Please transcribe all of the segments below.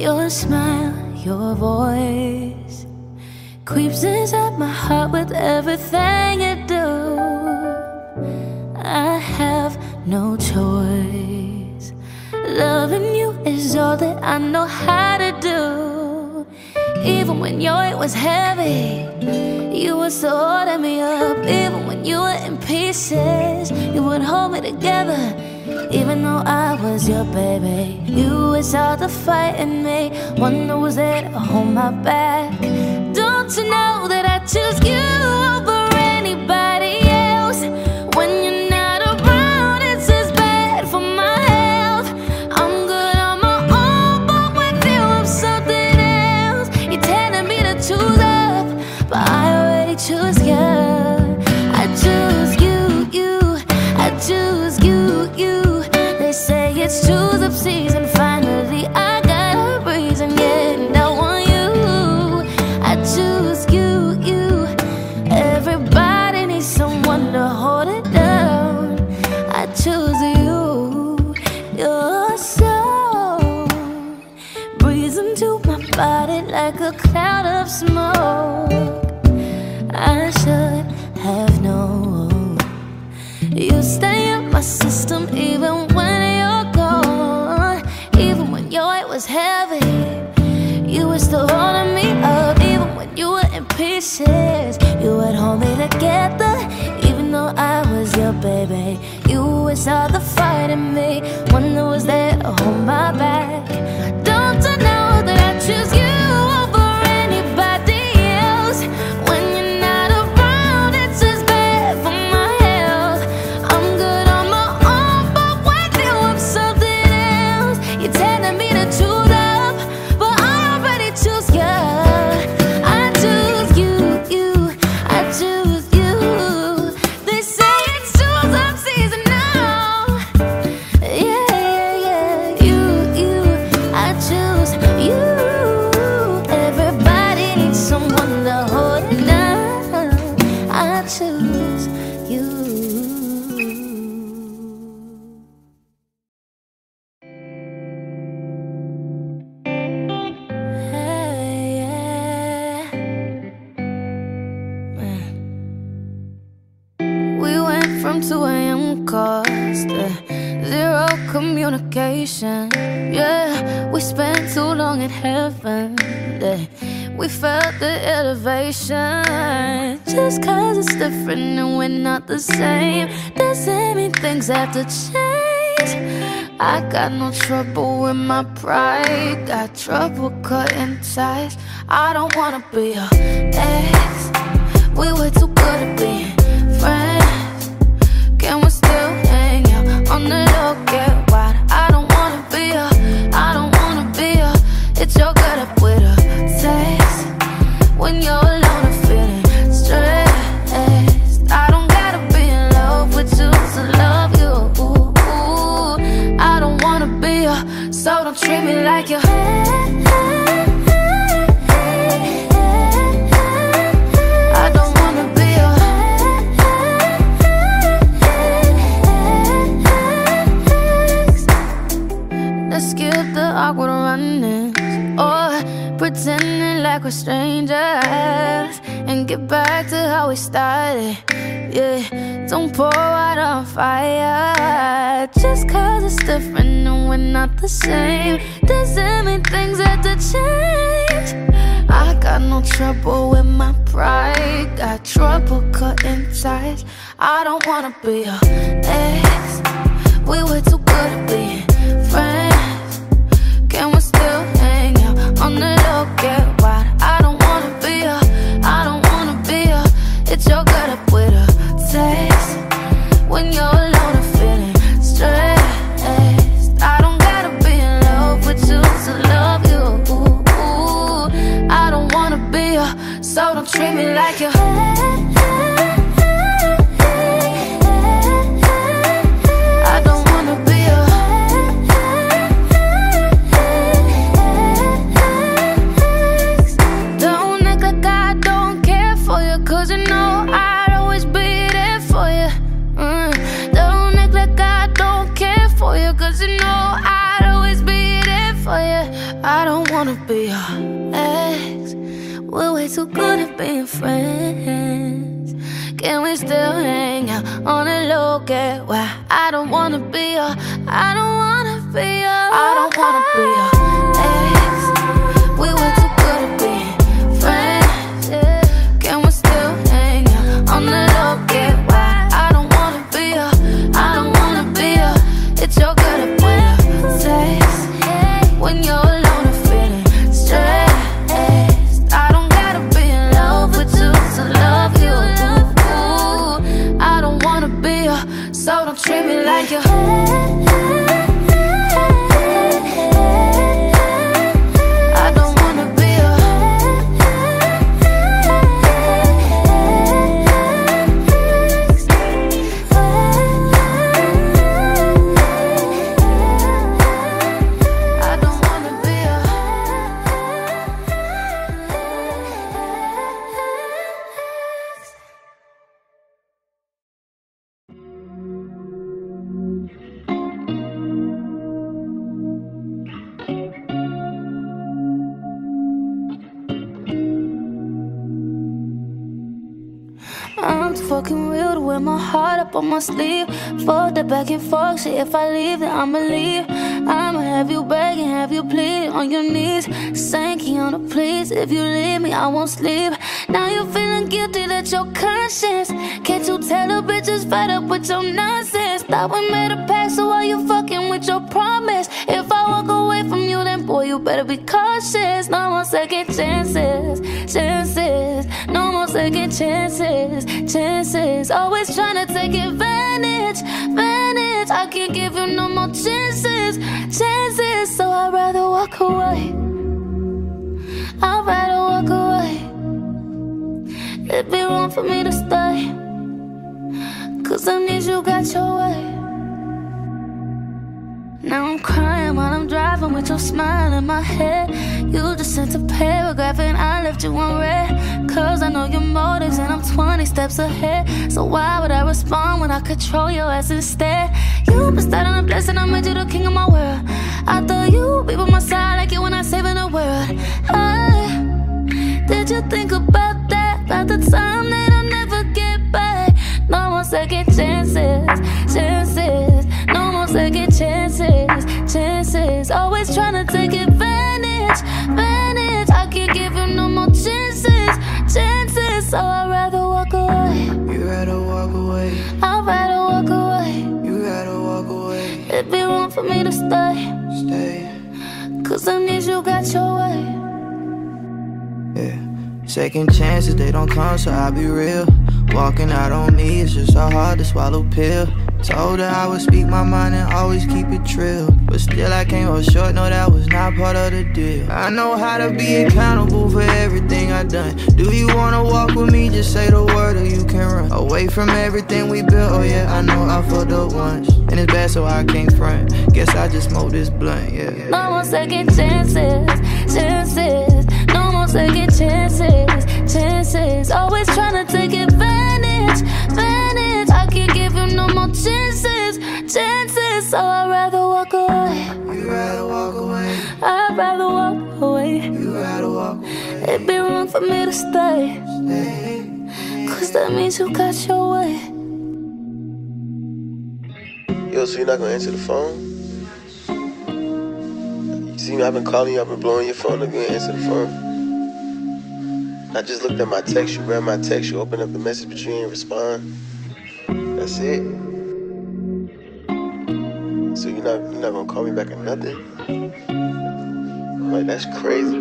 Your smile, your voice creeps inside my heart with everything you do. I have no choice. Loving you is all that I know how to do. Even when your weight was heavy, you were still holding me up. Even when you were in pieces, you would hold me together. Even though I was your baby, you was all the fight in me. One that was there to hold my back. Don't you know that I choose you over anybody else? When you're not around, it's just bad for my health. I'm good on my own, but with you, I'm something else. You're telling me to choose up, but I already choose choose was the fight in me. From 2 a.m. calls to uh, zero communication. Yeah, we spent too long in heaven. Yeah, we felt the elevation. Just cause it's different and we're not the same, doesn't mean things have to change. I got no trouble with my pride, got trouble cutting ties. I don't wanna be your ex. We were too good at being friends. So don't treat me like you. I don't wanna be a Let's skip the awkward run-ins Or pretending like we're strangers And get back to how we started Yeah, don't pour out on fire. Just cause it's different and we're not the same Doesn't mean things have to change. I got no trouble with my pride. Got trouble cutting ties. I don't wanna be your ex We were too good at being friends. Can we still hang out on the low? Get wide I don't wanna be a, I don't wanna be a. It's your gut up with a text When you're alone and feeling stressed. I don't gotta be in love with you to love you. I don't wanna be a, so don't treat me like you Why I don't wanna be your, I don't wanna be I don't wanna be my heart up on my sleeve. Fold the back and forth shit. If I leave, then I'ma leave. I'ma have you begging, have you pleading on your knees. Sanky on the please. If you leave me, I won't sleep. Now you're feeling guilty that your conscience. Can't you tell the bitches fed up with your nonsense? Thought we made a pact, so why you fucking with your promise? If I walk away from you, boy, you better be cautious. No more second chances, chances. No more second chances, chances. Always trying to take advantage, advantage. I can't give you no more chances, chances. So I'd rather walk away. I'd rather walk away. It'd be wrong for me to stay. Cause I need you got your way. Now I'm crying while I'm driving with your smile in my head. You just sent a paragraph and I left you on red. Cause I know your motives and I'm 20 steps ahead. So why would I respond when I control your ass instead? You missed out on a blessing, I made you the king of my world. I thought you'd be by my side like you when I saving the world. Hey, did you think about that? About the time that I'll never get back? No more second chances, chances. Second chances, chances. Always trying to take advantage, advantage. I can't give you no more chances, chances. So I'd rather walk away. You'd rather walk away, I'd rather walk away. You'd rather walk away, It'd be wrong for me to stay. stay. Cause I need you got your way. Yeah. Second chances, they don't come, so I'll be real. Walking out on me, it's just so hard to swallow pill. Told her I would speak my mind and always keep it trill. But still, I came up short, no, that was not part of the deal. I know how to be accountable for everything I done. Do you wanna walk with me? Just say the word or you can run. Away from everything we built, oh yeah, I know I fucked up once. And it's bad, so I can't front. Guess I just smoked this blunt, yeah. No more second chances, chances. No more second chances, chances. Always trying to take advantage, advantage. Chances, chances. So I'd rather walk away. You'd rather walk away, I'd rather walk away. You'd rather walk away. It'd be wrong for me to stay. Cause that means you got your way. Yo, so you're not gonna answer the phone? You see me, I've been calling you, I've been blowing your phone, up, you ain't answer the phone. I just looked at my text, you read my text, you opened up the message, but you ain't respond. That's it. You're not gonna call me back or nothing? Like that's crazy.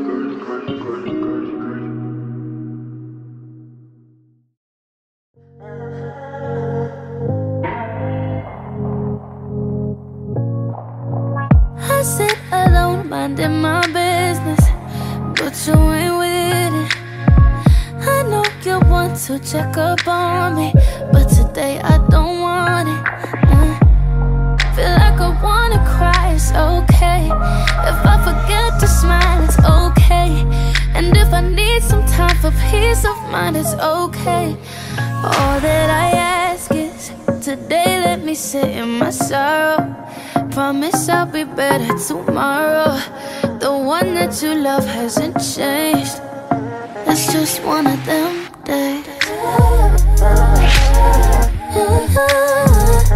I sit alone, minding my business, but you ain't with it. I know you want to check up on me, it's okay. If I forget to smile, it's okay. And if I need some time for peace of mind, it's okay. All that I ask is today let me sit in my sorrow. Promise I'll be better tomorrow. The one that you love hasn't changed. It's just one of them days.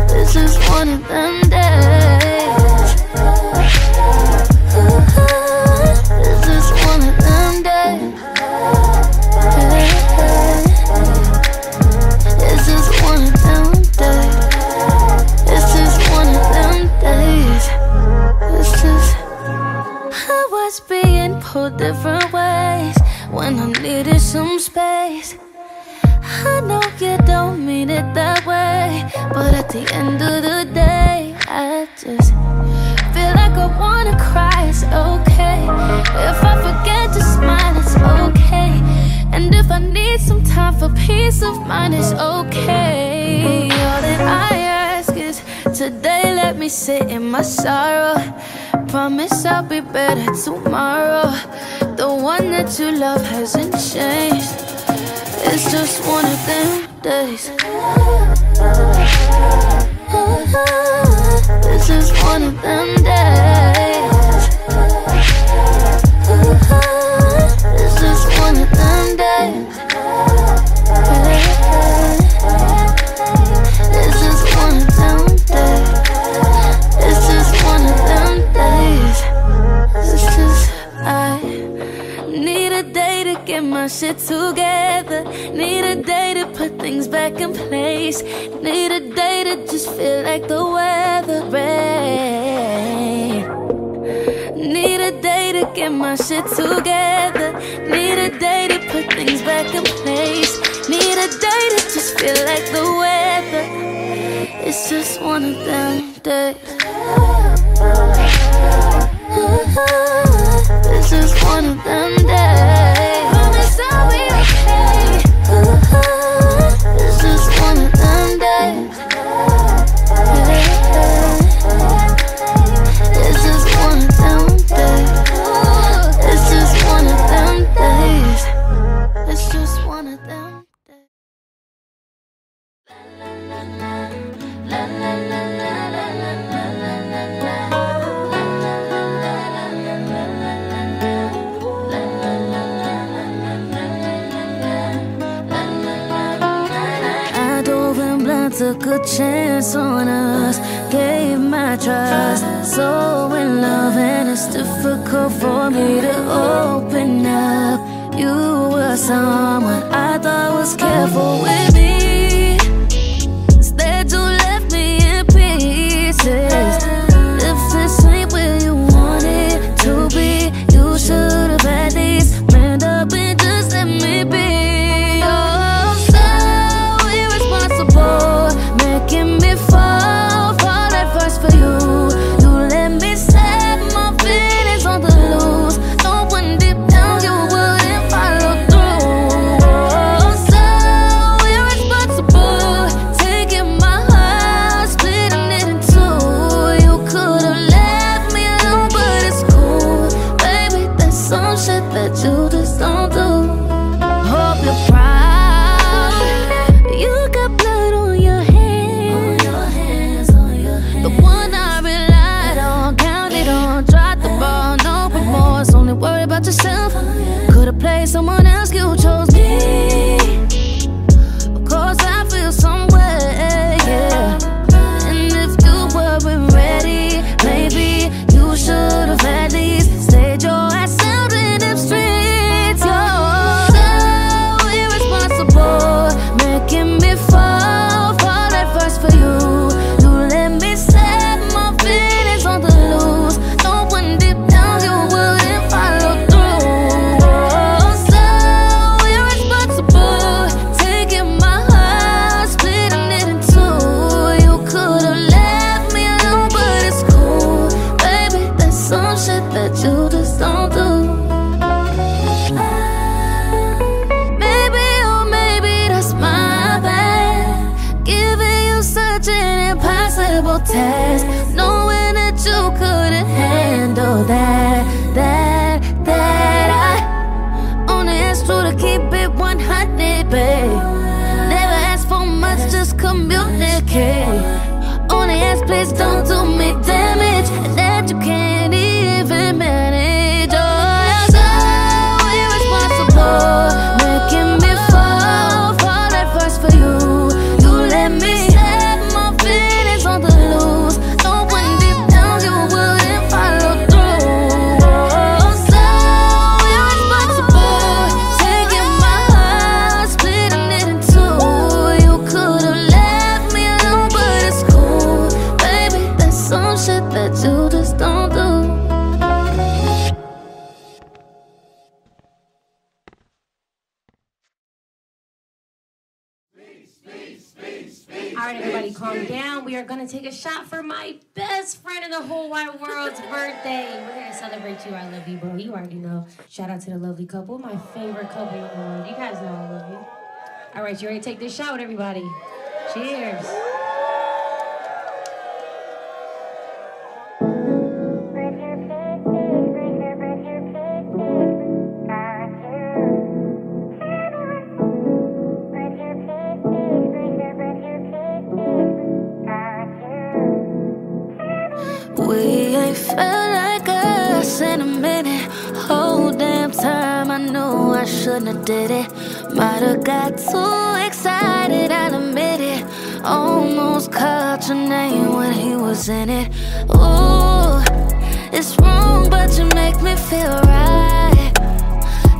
This is one of them days. Pulled different ways when I needed some space. I know you don't mean it that way, but at the end of the day, I just feel like I wanna cry. It's okay if I forget to smile. It's okay, and if I need some time for peace of mind, it's okay. All that I ask is today, let me sit in my sorrow. Promise I'll be better tomorrow. The one that you love hasn't changed. It's just one of them days. This is one of them days. This is one of them my shit together. Need a day to put things back in place. Need a day to just feel like the weather rain. Need a day to get my shit together. Need a day to put things back in place. Need a day to just feel like the weather. It's just one of them days. This is one of them chance on us, gave my trust. So in love, and it's difficult for me to open up. You were someone I thought was careful with gonna take a shot for my best friend in the whole wide world's birthday. We're gonna celebrate you. I love you, bro. You already know. Shout out to the lovely couple, my favorite couple in the world. You guys know I love you. All right, you ready to take this shot with everybody? Cheers. I shouldn't have did it. Might have got too excited, I'll admit it. Almost called your name when he was in it. Ooh, it's wrong, but you make me feel right.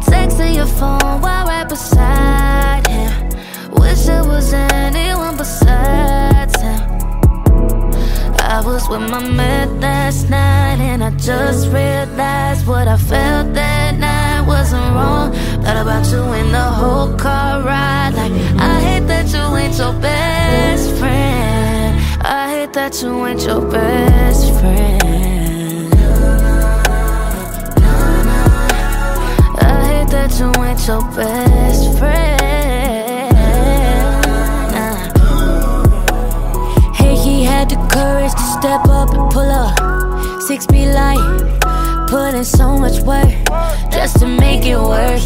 Texting your phone while right beside him. Wish it was anyone besides him. I was with my man last night and I just realized what I felt that night wasn't wrong. Thought about you in the whole car ride. Like, I hate that you ain't your best friend. I hate that you ain't your best friend. I hate that you ain't your best friend. Hey, he had the courage to step up and pull up. Six feet light, put in so much work just to make it work.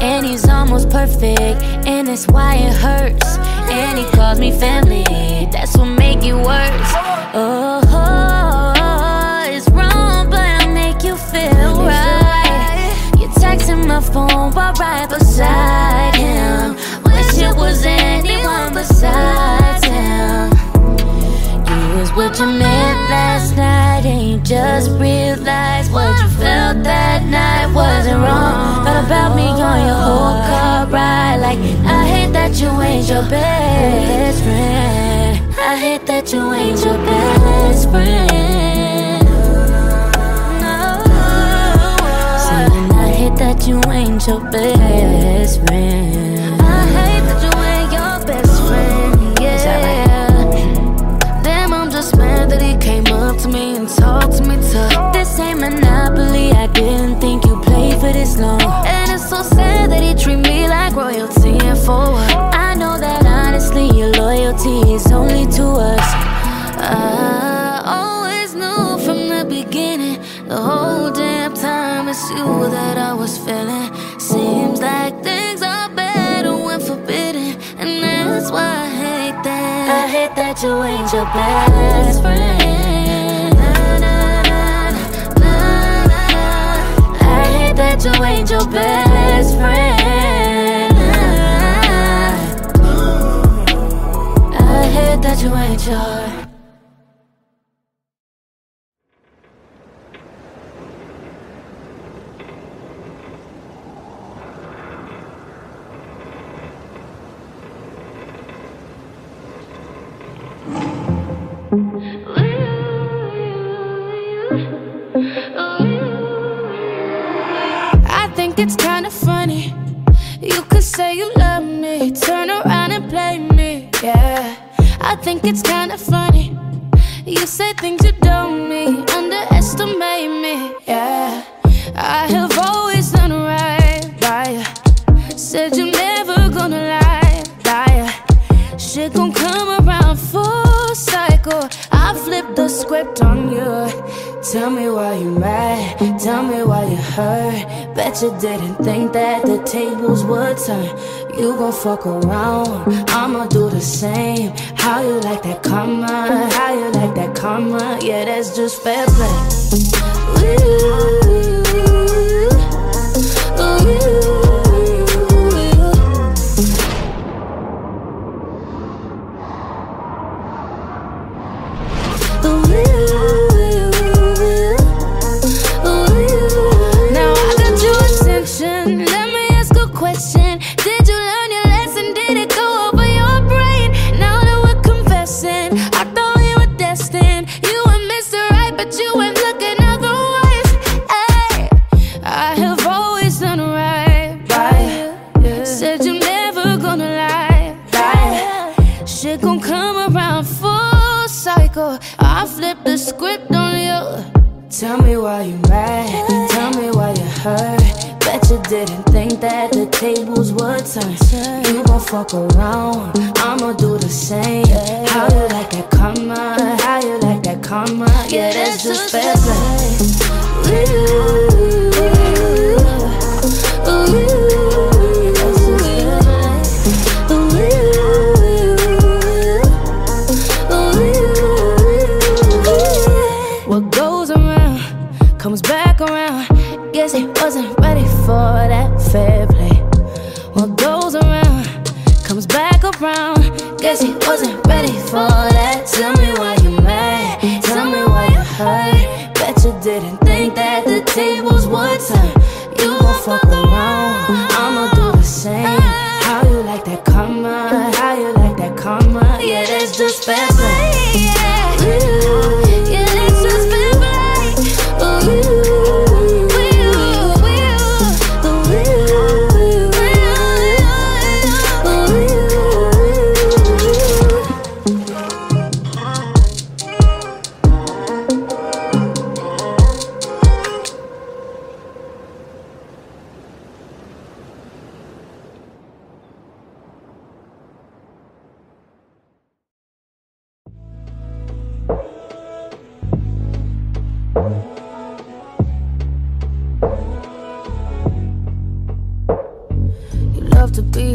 And he's almost perfect, and that's why it hurts. And he calls me family, that's what make it worse. Oh, it's wrong, but I make you feel right. You're texting my phone while right beside him. Wish it was anyone besides him. You was with your man last night you just realized on your whole car ride, like I hate that you ain't your best friend. I hate that you ain't your best friend. No, saying I hate that you ain't your best friend. I hate that you ain't your best friend, yeah. Damn, I'm just mad that he came up to me and talked to me tough. This ain't Monopoly, I didn't think you played for this long. So that he treat me like royalty and for what? I know that honestly, your loyalty is only to us. I always knew from the beginning, the whole damn time it's you that I was feeling. Seems like things are better when forbidden, and that's why I hate that I hate that you ain't your best friend. You ain't your best friend. I hate that you ain't your. I have always done right by you. Said you're never gonna lie, liar. Shit gon' come around full cycle. I flipped the script on you. Tell me why you're mad. Tell me why you hurt. Bet you didn't think that the tables would turn. You gon' fuck around. I'ma do the same. How you like that karma? How you like that karma? Yeah, that's just fair play. Ooh. Around. I'ma do the same. How you like that karma? How you like that karma? Yeah, that's just fair play. Ooh, ooh, that's just fair play. What goes around comes back around. Guess he wasn't ready for that fair play. What goes around around. Guess he wasn't ready for that. Tell me why you mad. Tell me why you hurt. Bet you didn't think that the tables would turn. You gon' fuck around.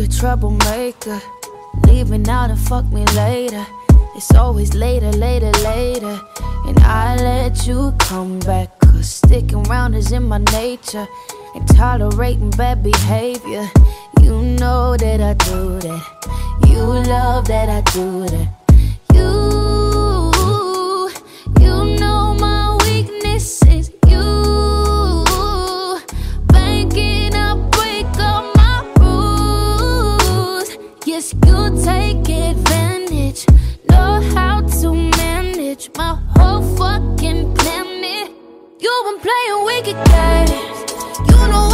Troublemaker. Leave me now to fuck me later. It's always later, later, later. And I let you come back. Cause sticking around is in my nature. And tolerating bad behavior. You know that I do that. You love that I do that. You take advantage. Know how to manage my whole fucking planet. You've been playing wicked games. You know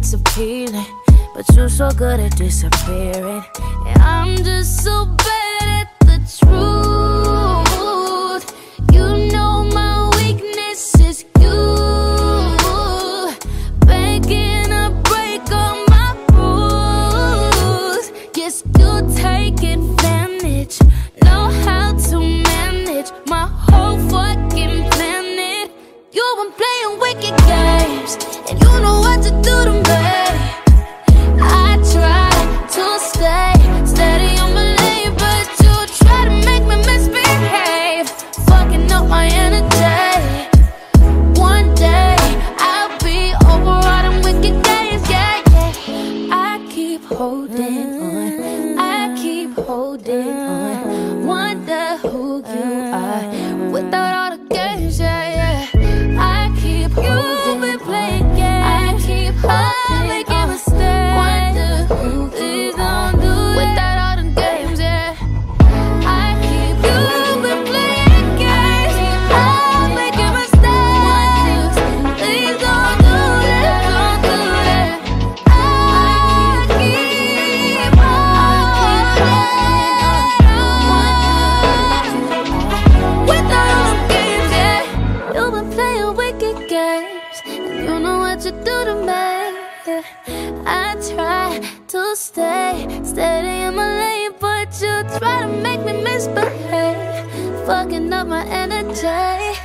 it's appealing. But you're so good at disappearing, and I'm just so bad at games, and you know what you do to me. yeah. I try to stay steady in my lane, but you try to make me misbehave, fucking up my energy.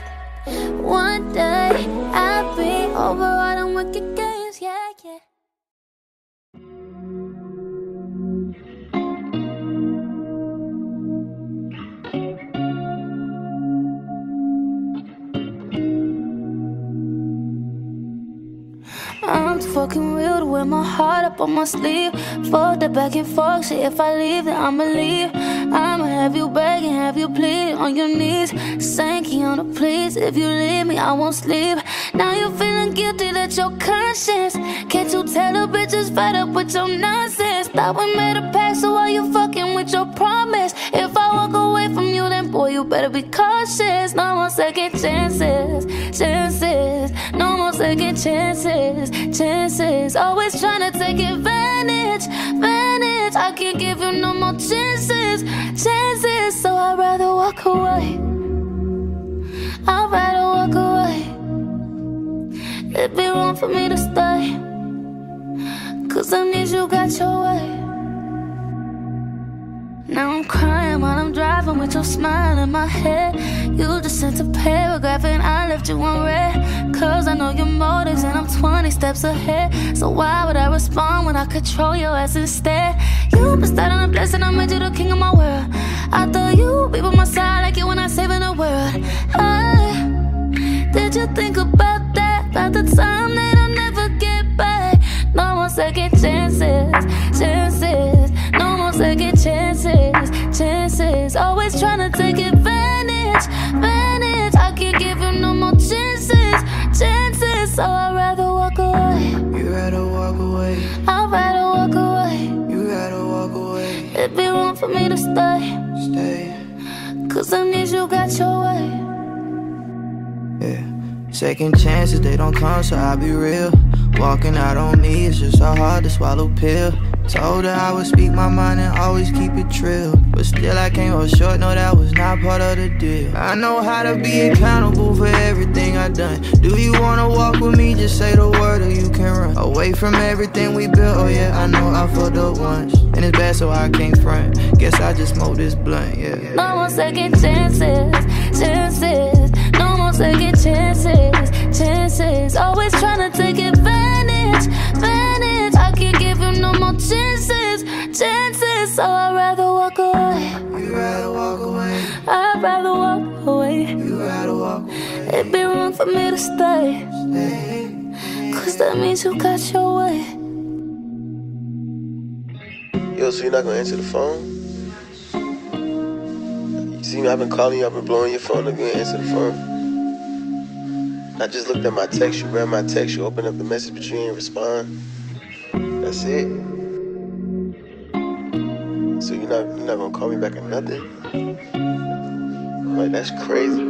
One day I'll be over all them wicked I'm fucking real to wear my heart up on my sleeve. Fuck the back and forth shit. If I leave, then I'ma leave. I'ma have you begging, have you pleading on your knees. Sanky on the please. If you leave me, I won't sleep. Now you feeling guilty that your conscience. Can't you tell the bitches fed up with your nonsense? Thought we made a pact, so why you fucking with your promise? If I walk away from you, then boy, you better be calm. Chances, chances. Always trying to take advantage, advantage. I can't give you no more chances, chances. So I'd rather walk away. I'd rather walk away. It'd be wrong for me to stay. Cause I need you got your way. Now I'm crying while I'm driving with your smile in my head. You just sent a paragraph and I left you on red. Cause I know your motives and I'm 20 steps ahead. So why would I respond when I control your ass instead? You missed out on a blessing, I made you the king of my world. I thought you'd be by my side like you when I saving the world. Hey, did you think about that? About the time that I'll never get back? No more second chances, chances. So I'd rather walk away. You'd rather walk away. I'd rather walk away. You rather walk away. It'd be wrong for me to stay. Stay. Cause I need you got your way. Yeah. Second chances, they don't come, so I'll be real. Walking out on me, it's just so hard to swallow pill. Told her I would speak my mind and always keep it trill. But still, I came up short, no, that was not part of the deal. I know how to be accountable for everything I done. Do you wanna walk with me? Just say the word or you can run. Away from everything we built, oh yeah, I know I fucked up once. And it's bad, so I can't front. Guess I just smoked this blunt, yeah. No more second chances, chances. No more second chances, chances. Always trying to take advantage, chances, chances. So I'd rather walk away. You'd rather walk away. I'd rather walk away. You'd rather walk away. It'd be wrong for me to stay. stay. Cause that means you got your way. Yo, so you're not gonna answer the phone? You see I've been calling you, I've been blowing your phone up, you ain't answer the phone. I just looked at my text, you read my text, you opened up the message, but you ain't respond. That's it. So you're not you're not gonna call me back or nothing? Like that's crazy.